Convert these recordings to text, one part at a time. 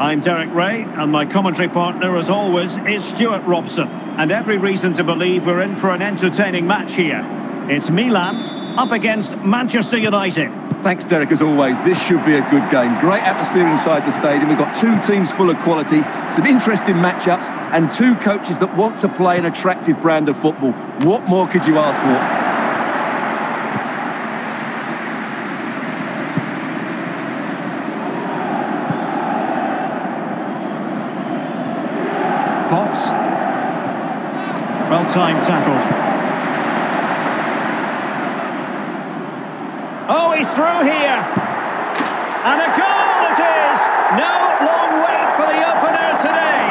I'm Derek Rae, and my commentary partner, as always, is Stuart Robson. And every reason to believe we're in for an entertaining match here. It's Milan up against Manchester United. Thanks, Derek, as always. This should be a good game. Great atmosphere inside the stadium. We've got two teams full of quality, some interesting matchups, and two coaches that want to play an attractive brand of football. What more could you ask for? Potts. Well-timed tackle. Oh, he's through here. And a goal it is! No long wait for the opener today.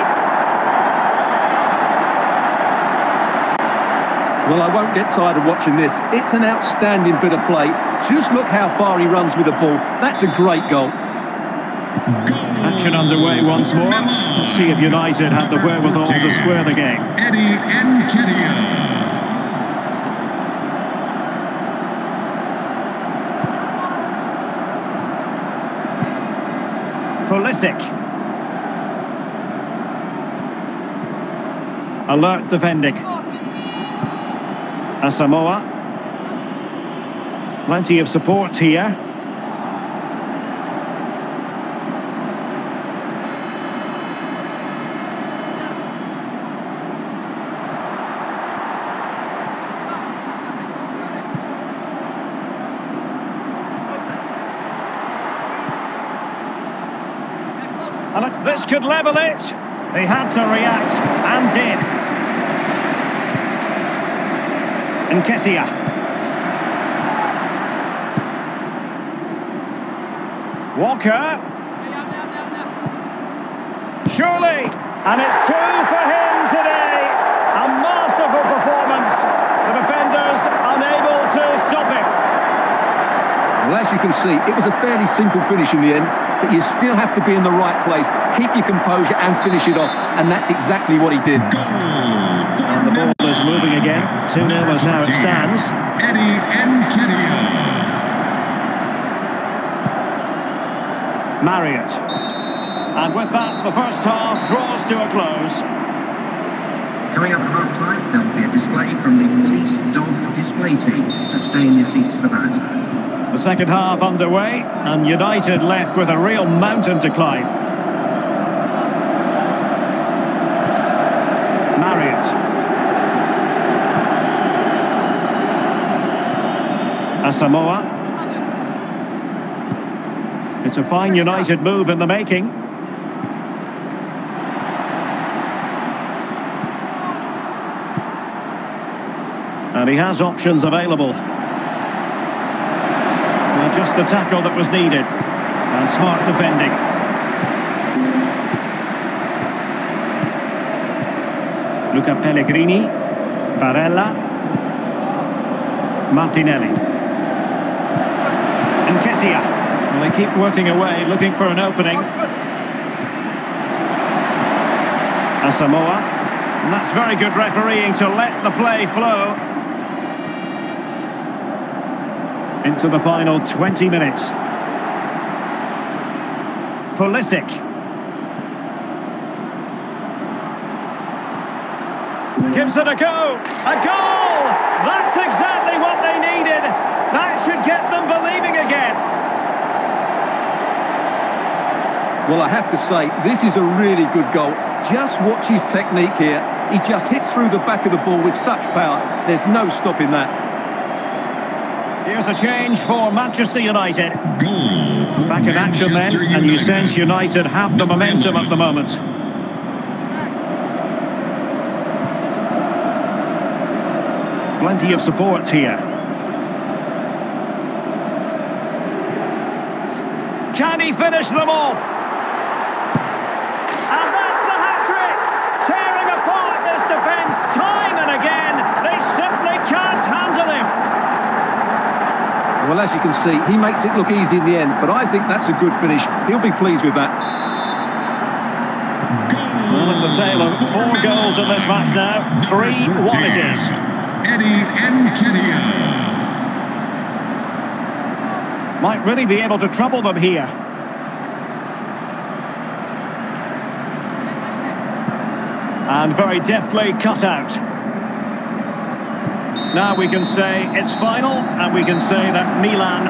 Well, I won't get tired of watching this. It's an outstanding bit of play. Just look how far he runs with the ball. That's a great goal. Action underway once more. Let's see if United have the wherewithal to square the game. Eddie Nketiah. Pulisic. Alert defending. Asamoah. Plenty of support here. And this could level it. They had to react and did. Nketiah. Walker. Surely. And it's two for him today. A masterful performance. The defenders unable to stop him. Well, as you can see, it was a fairly simple finish in the end, but you still have to be in the right place, keep your composure and finish it off, and that's exactly what he did. And the ball is moving again. 2-0 is how it stands. Eddie Nketiah. Marriott. And with that, the first half draws to a close. Coming up at half time, there will be a display from the police dog display team, so stay in your seats for that. Second half underway, and United left with a real mountain to climb. Marriott. Asamoah. It's a fine United move in the making. And he has options available. The tackle that was needed. And smart defending. Luca Pellegrini. Barella. Martinelli. And Kessié. Well, they keep working away, looking for an opening. Asamoah. And that's very good refereeing to let the play flow. Into the final 20 minutes. Pulisic. Gives it a go. A goal! That's exactly what they needed. That should get them believing again. Well, I have to say, this is a really good goal. Just watch his technique here. He just hits through the back of the ball with such power. There's no stopping that. Here's a change for Manchester United. Goal Back in action then, Manchester and you sense United have the momentum at the moment. Plenty of support here. Can he finish them off? Well, as you can see, he makes it look easy in the end, but I think that's a good finish. He'll be pleased with that. Well, it's a tale of four goals in this match now. 3-1 it is. Eddie Nketiah. Might really be able to trouble them here. And very deftly cut out. Now we can say it's final, and we can say that Milan